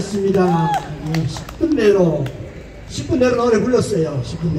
수고하셨습니다. 10분 예, 내로 10분 내로 노래 불렀어요. 10분 내로.